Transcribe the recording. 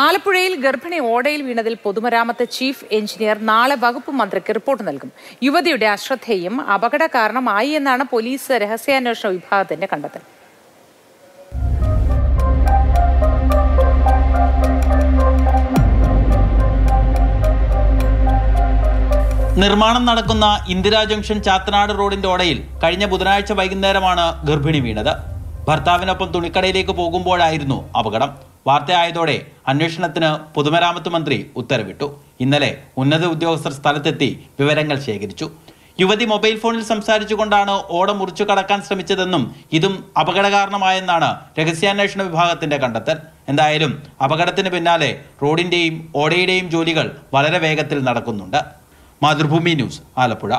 ആലപ്പുഴയിൽ ഗർഭിണി ഓടയിൽ വീണതിൽ പൊതുമരാമത്ത് ചീഫ് എഞ്ചിനീയർ നാളെ വകുപ്പ് മന്ത്രിക്ക് റിപ്പോർട്ട് നൽകും. യുവതിയുടെ അശ്രദ്ധയും അപകട കാരണമായി എന്നാണ് പോലീസ് രഹസ്യാന്വേഷണ വിഭാഗത്തിന്റെ കണ്ടെത്തൽ. നിർമ്മാണം നടക്കുന്ന ഇന്ദിരാ ജംഗ്ഷൻ ചാത്തനാട് റോഡിന്റെ ഓടയിൽ കഴിഞ്ഞ ബുധനാഴ്ച വൈകുന്നേരമാണ് ഗർഭിണി വീണത്. ഭർത്താവിനൊപ്പം തുണിക്കടയിലേക്ക് പോകുമ്പോഴായിരുന്നു അപകടം. വാർത്തയായതോടെ അന്വേഷണത്തിന് പൊതുമരാമത്ത് മന്ത്രി ഉത്തരവിട്ടു. ഇന്നലെ ഉന്നത ഉദ്യോഗസ്ഥർ സ്ഥലത്തെത്തി വിവരങ്ങൾ ശേഖരിച്ചു. യുവതി മൊബൈൽ ഫോണിൽ സംസാരിച്ചുകൊണ്ടാണ് ഓട മുറിച്ചു കടക്കാൻ ശ്രമിച്ചതെന്നും ഇതും അപകടകാരണമായെന്നാണ് രഹസ്യാന്വേഷണ വിഭാഗത്തിന്റെ കണ്ടെത്തൽ. എന്തായാലും അപകടത്തിന് പിന്നാലെ റോഡിന്റെയും ഓടയുടെയും ജോലികൾ വളരെ വേഗത്തിൽ നടക്കുന്നുണ്ട്. മാതൃഭൂമി ന്യൂസ് ആലപ്പുഴ.